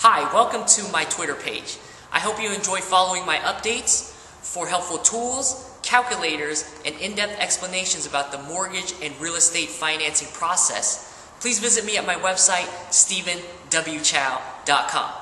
Hi, welcome to my Twitter page. I hope you enjoy following my updates for helpful tools, calculators, and in-depth explanations about the mortgage and real estate financing process. Please visit me at my website, stephenwchow.com.